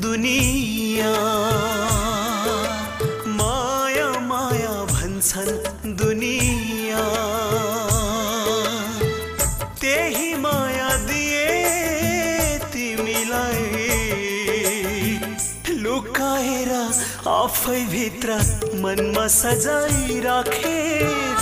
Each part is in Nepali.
दुनिया। माया माया भन्छन् दुनिया। त्यही माया दिए तिमीलाई। लुकाएर आफै भित्र मनमा सजाइ राखे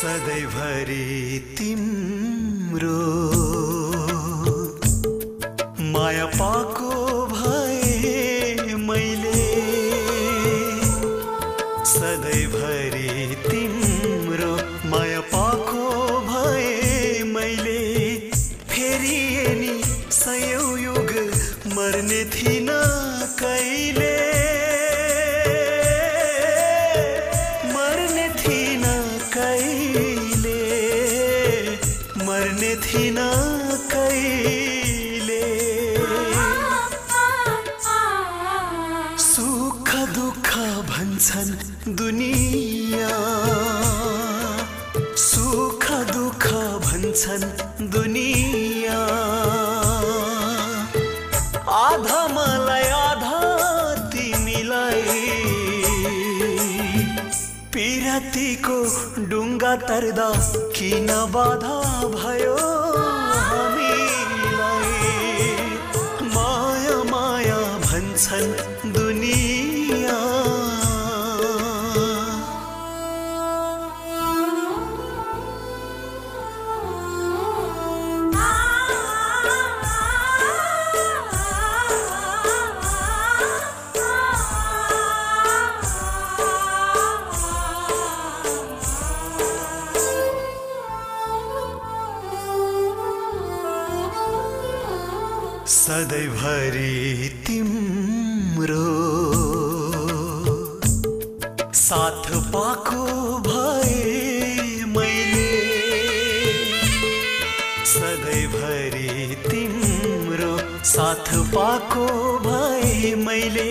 सधैँभरि तिम्रो। माया पाको भए मैले। सधैँभरि तिम्रो। माया पाको भए मैले। फेरि नि सयौँ युग मर्ने थिइन कहिले दुनिया। सुख दुःख भन्छन् दुनिया। आधा मलाई आधा तिमीलाई। पिरतीको डुङ्गा तर्दा किन बाधा भयो? हामीलाई सधैँभरि तिम्रो साथ पाएको भए मैले सधैँभरि तिम्रो साथ पाएको भए मैले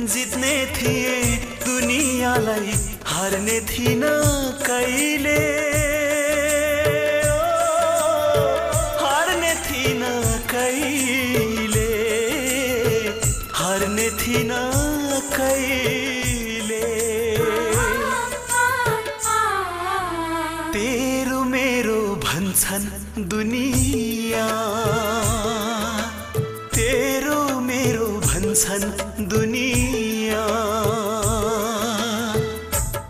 जित्ने थिए दुनियाँलाई हार्ने थिइन कहिले। कहिले। तेरो मेरो भन्छन् दुनिया। तेरो मेरो भन्छन् दुनिया।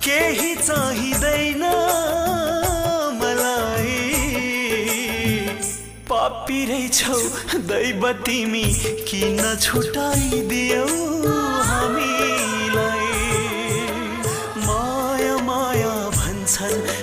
केही चाहिँदैन रहेछौ दैव तिमी किन छुटाइदियौ हामीलाई? माया माया भन्छन्